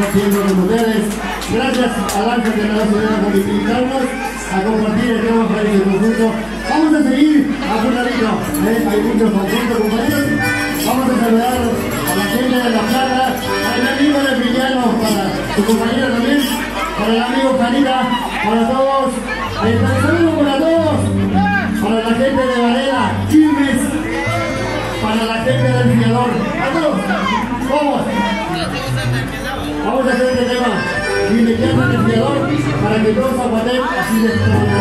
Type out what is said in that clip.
con ustedes. Gracias a Lanza de la Ciudad por invitarnos a compartir el tema para este conjunto. Vamos a seguir a Funadito. ¿eh? Hay muchos conjuntos, compañeros. Vamos a saludar a la gente de la plaza, al amigo de Villano, para su compañero también, para el amigo Canita, para todos. Eh, saludo para todos, para la gente de Varela, Quilmes, para la gente del Villador. A todos, vamos. Vamos a hacer este tema. Y me llaman el para que todos zapaten así de